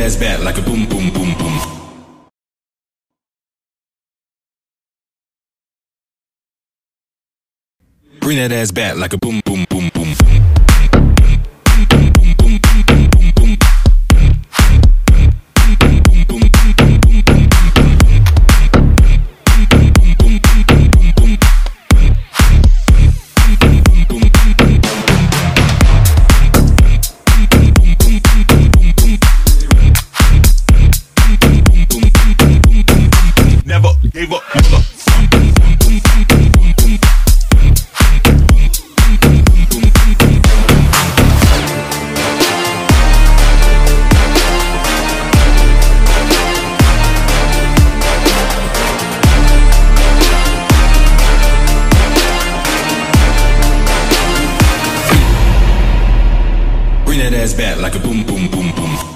ass back like a boom, boom, boom, boom. Bring that ass back like a boom, boom, ass back like a boom, boom, boom, boom.